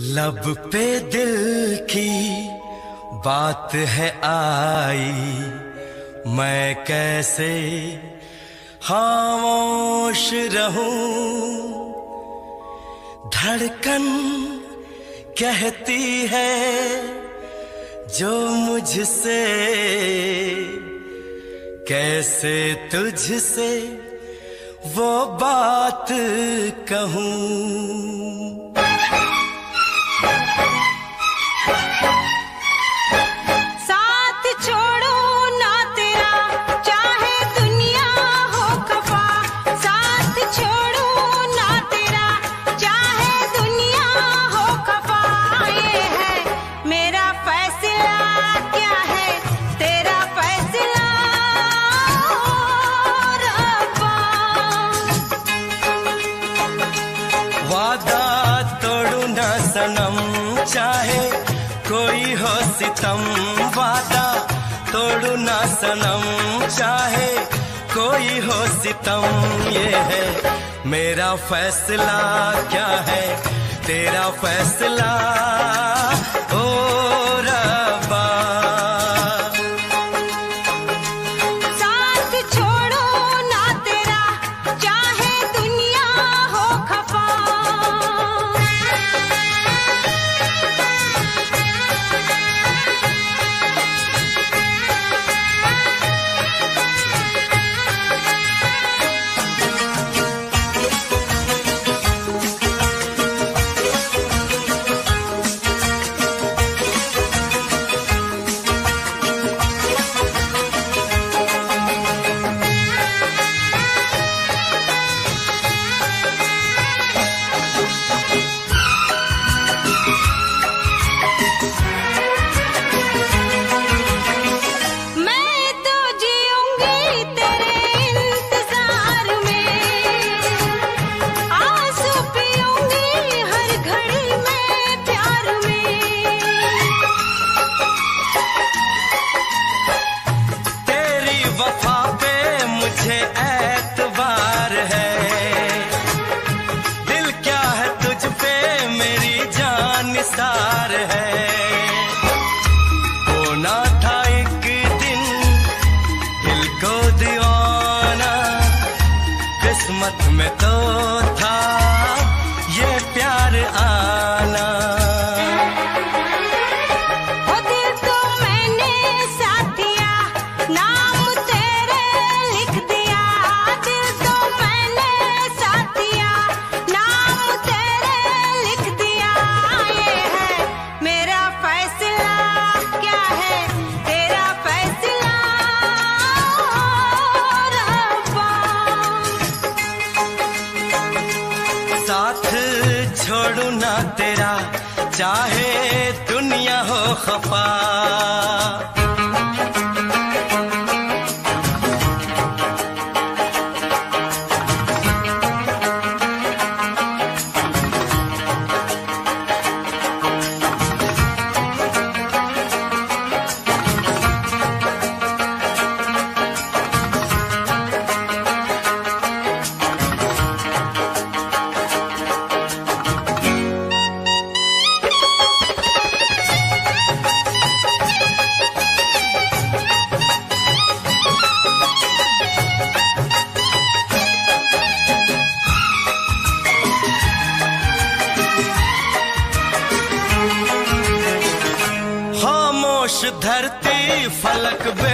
लब पे दिल की बात है आई। मैं कैसे खामोश रहूँ? धड़कन कहती है जो मुझसे, कैसे तुझसे वो बात कहूँ? Bye. ना सनम चाहे कोई हो सितम ये है मेरा फैसला क्या है? तेरा फैसला like a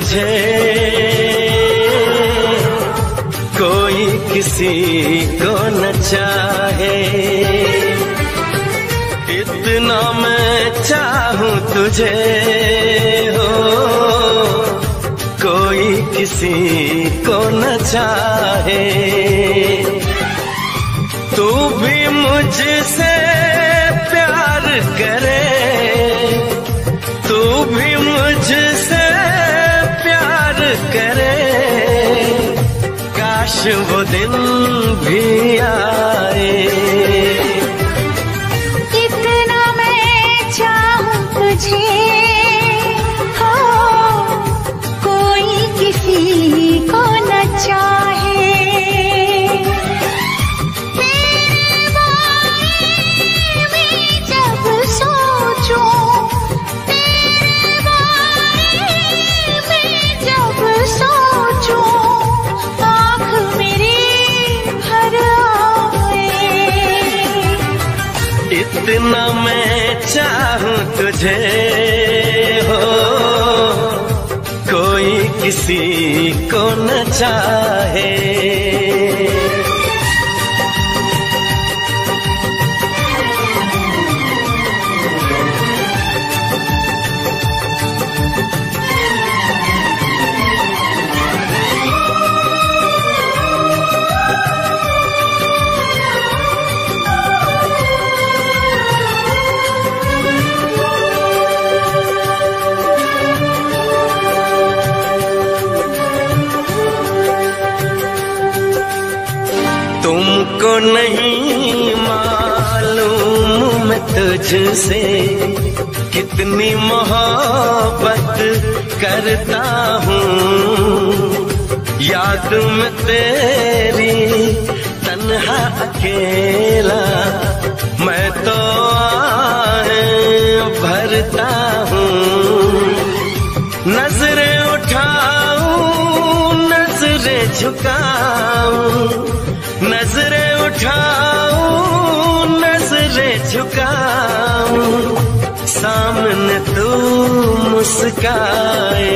चाहूँ कितनी मोहब्बत करता हूँ। याद में तेरी तन्हा अकेला मैं तो भरता हूँ। नज़रें उठाऊं, नज़रें झुका सामने तू मुस्काए।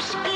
James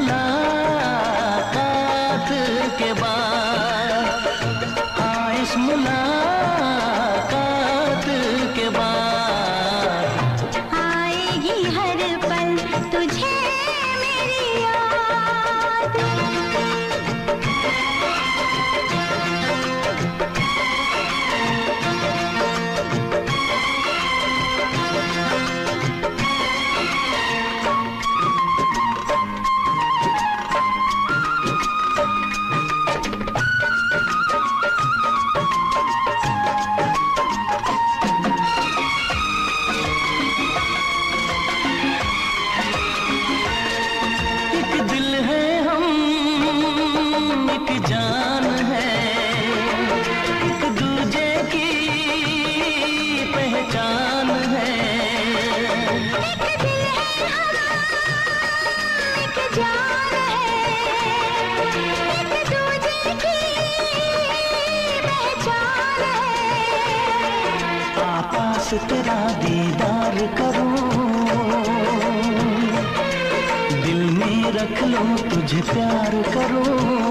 मुलाकात के बाद तेरा दीदार करूँ दिल में रख लो तुझे प्यार करूँ।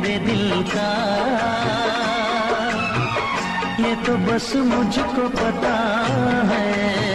मेरे दिल का। ये तो बस मुझको पता है।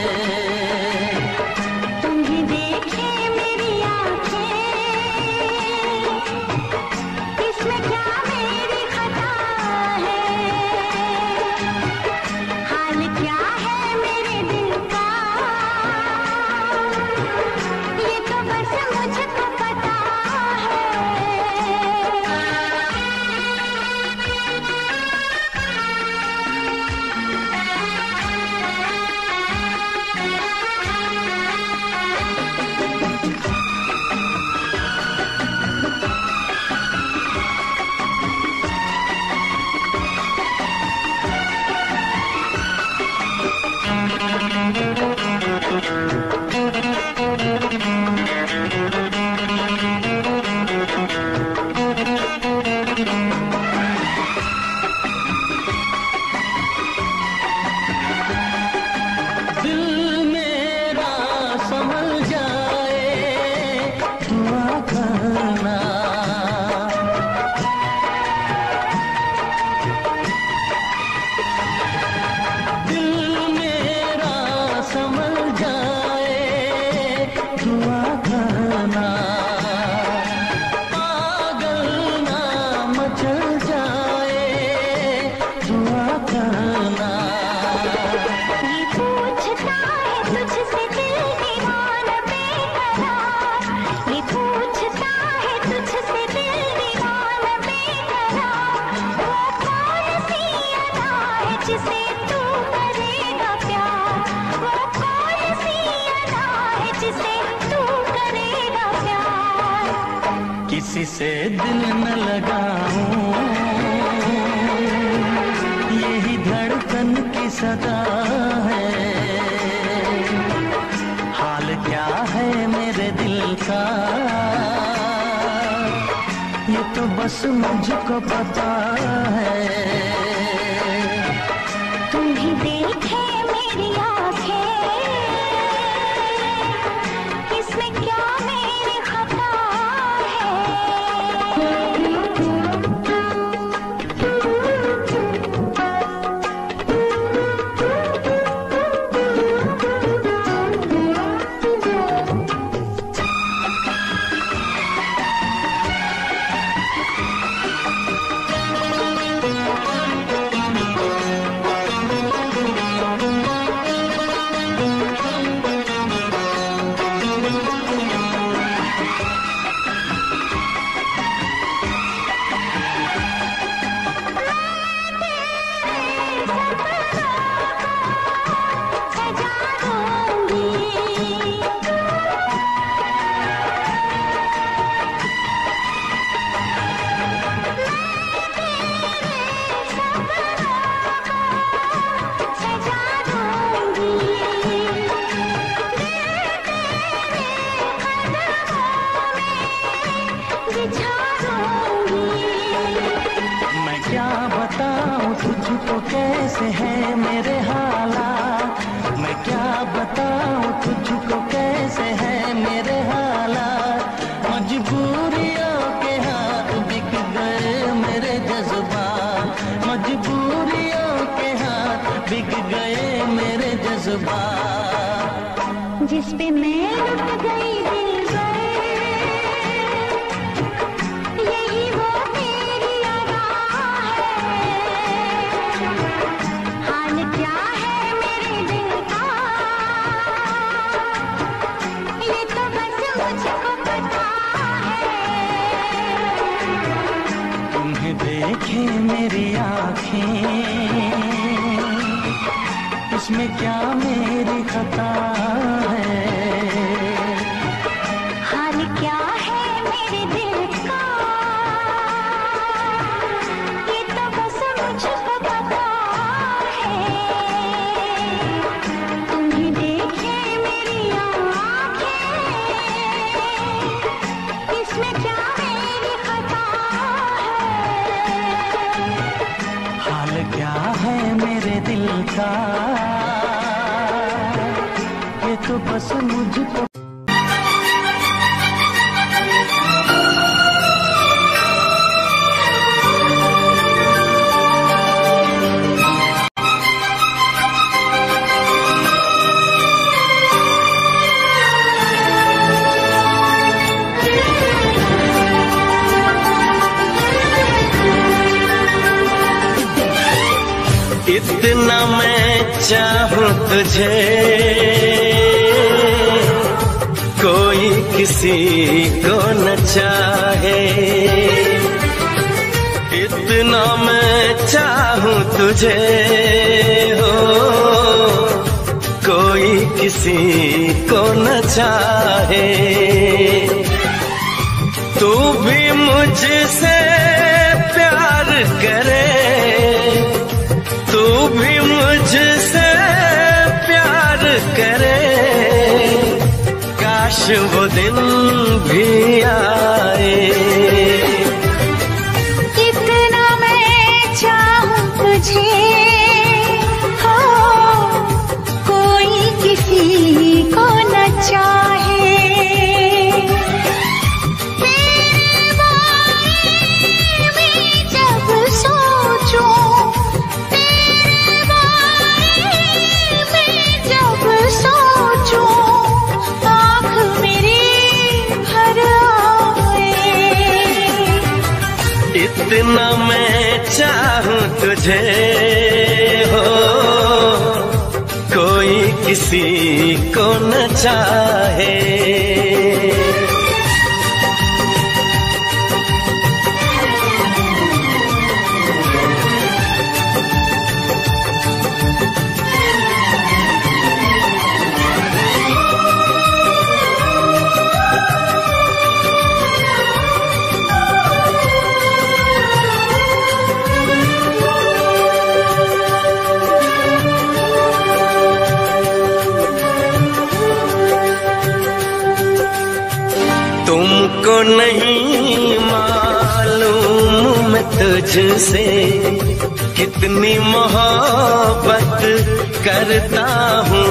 किसी से दिल न लगाऊँ। यही धड़कन की सदा है। हाल क्या है मेरे दिल का? ये तो बस मुझको पता है। जिस पे मैं लुट गई दिल यही वो तेरी अदा है। हाल क्या है मेरे दिल का? ये तो बस मुझको पता है। तुम्हें देखे मेरी आँखें, इसमें क्या मेरी खता इतना मैं चाहूँ तुझे। किसी को न चाहे। इतना मैं चाहूँ तुझे, हो। कोई किसी को न चाहे। तू भी मुझसे प्यार करे, तू भी मुझसे काश वो दिन भी आए चाहे तुझसे कितनी मोहब्बत करता हूँ।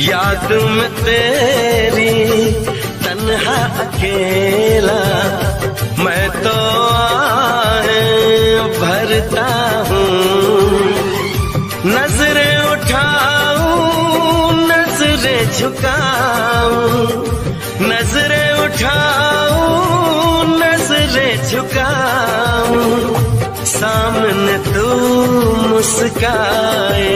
याद में तेरी तन्हा अकेला मैं तो भरता हूँ। नज़रें उठाऊं, नज़रें झुकाऊं, नज़रें उठाऊं नज़रें झुकाऊं सामने तू मुस्काए।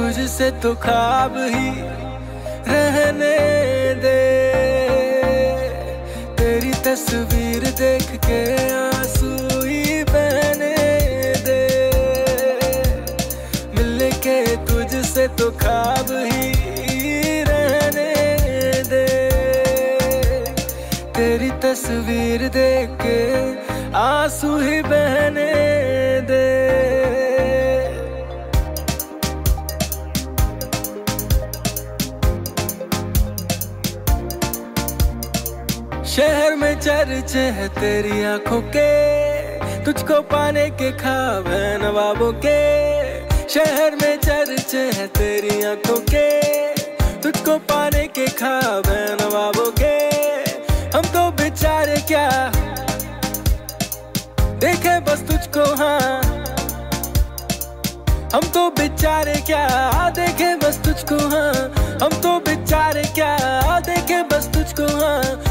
तुझसे तो खाब ही रहने दे। तेरी तस्वीर देख के आँसू ही बहने दे। मिल के तुझसे तो ख्वाब ही रहने दे। तेरी तस्वीर देख के आँसू ही बहने में चर्चे है तेरी आँखों के, तुझको पाने के खाब है नवाबों के। शहर में चर्चे है तेरी आँखों के, तुझको पाने के खाब है नवाबों के। हम तो बेचारे क्या, देखे बस तुझको हाँ। हम तो बेचारे क्या देखे बस तुझको हाँ। हम तो बेचारे क्या देखे बस तुझको हाँ।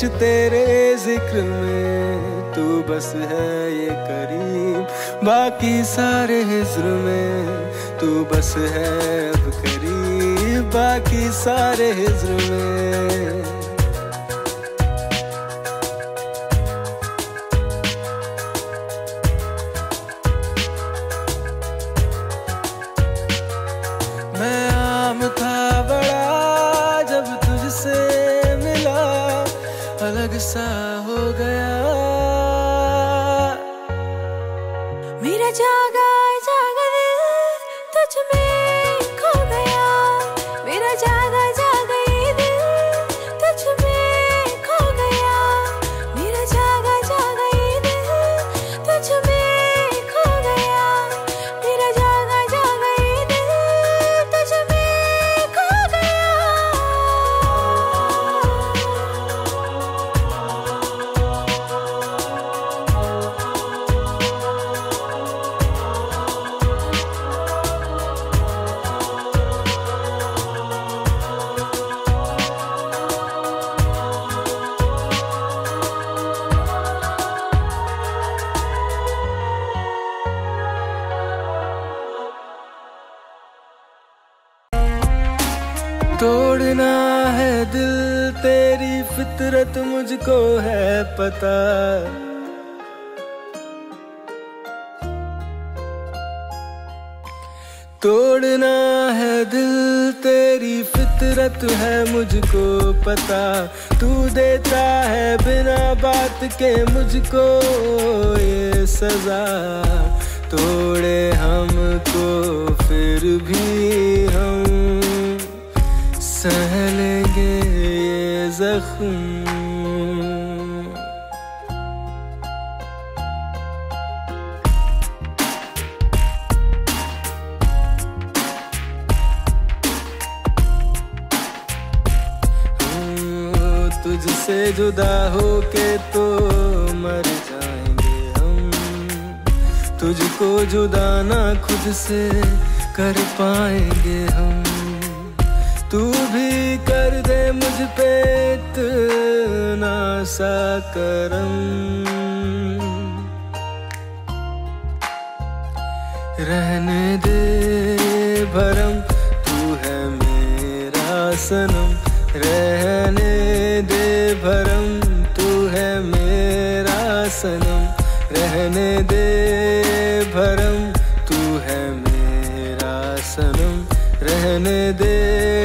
खुश तेरे ज़िक्र में तू बस है ये करीब। बाकी सारे हिज्र में तू बस है अब करीब। बाकी सारे हिज्र मैं पता करम। रहने दे भरम, तू है मेरा सनम। रहने दे भरम, तू है मेरा सनम। रहने दे भरम, तू है मेरा सनम। रहने दे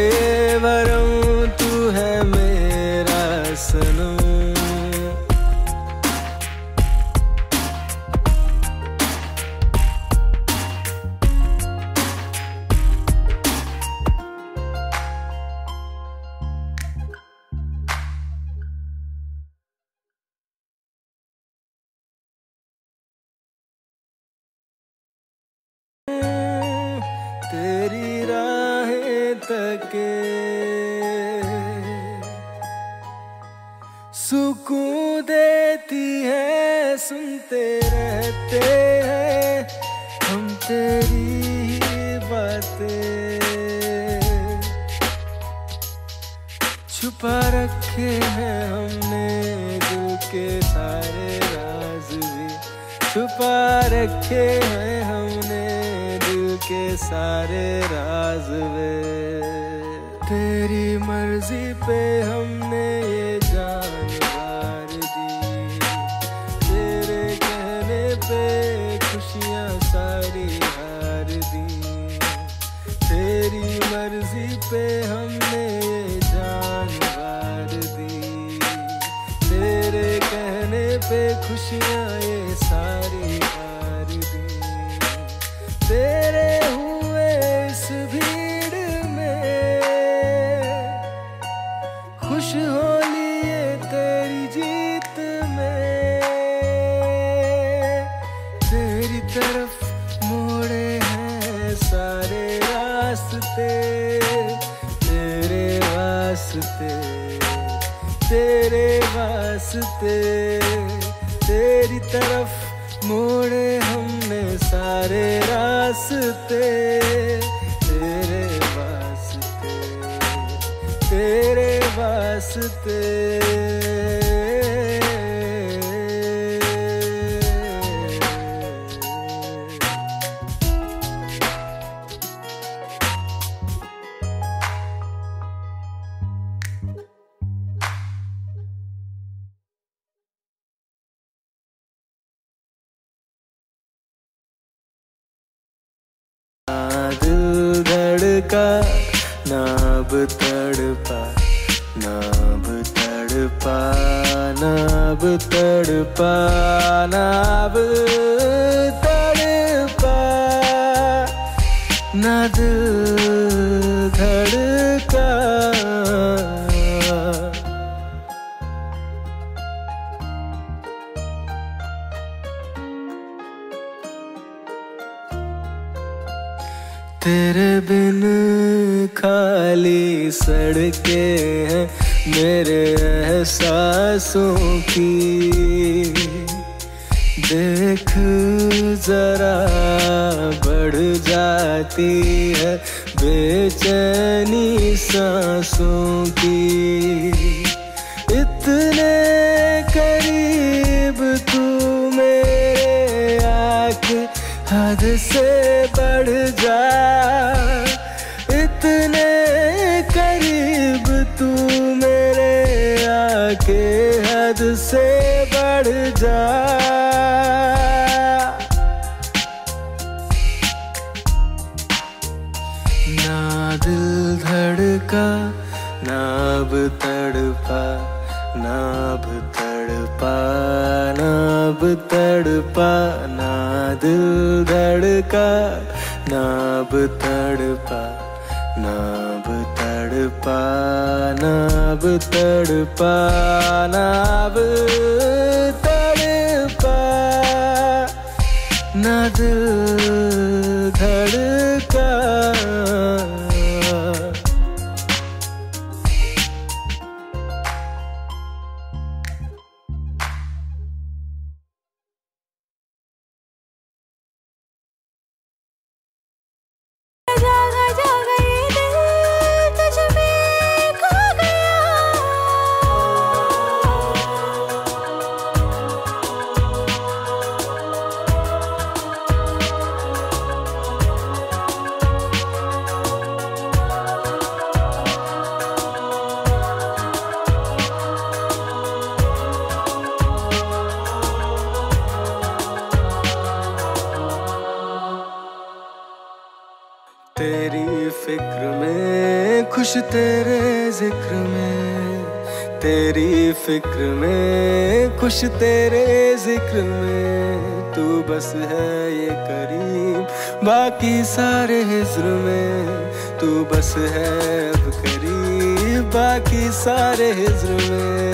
वास्ते तेरे वास्ते तेरे वास्ते। धड़का नाब तड़पा नाब तड़पा नाब तड़पा नाब तड़पा ना दिल है करीब बाकी सारे हिज्र में।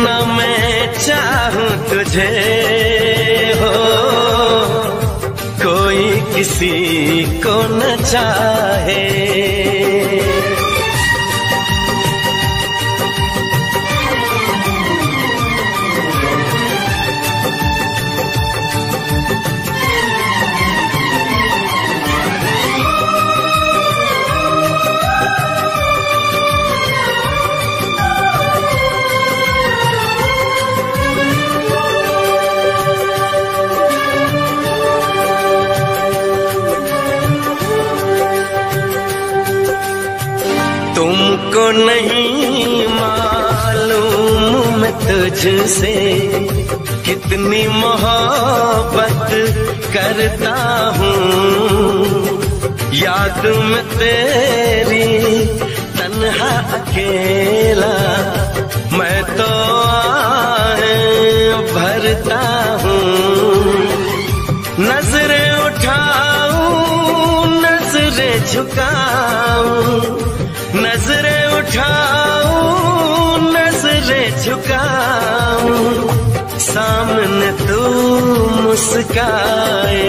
कितना मैं चाहूँ तुझे हो। कोई किसी को न चाहे। नहीं मालूम मैं तुझसे कितनी मोहब्बत करता हूँ। याद में तेरी तन्हा अकेला मैं तो भरता हूँ। नज़रें उठाऊं, नज़रें झुकाऊं दिखाऊँ नजरे झुकाऊं सामने तू मुस्काए।